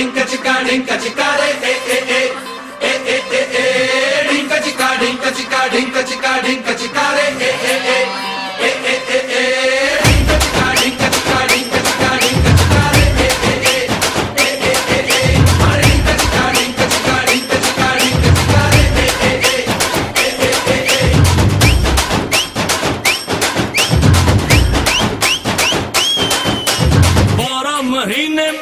カんかちかでて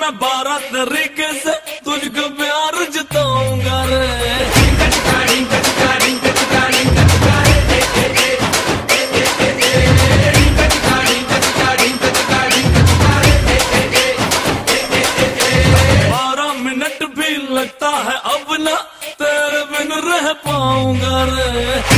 मैं बारह तरीके से तुझको प्यार जताऊँगा रे। लगता है अब ना, तेरे बिन रह पाऊँगा रे।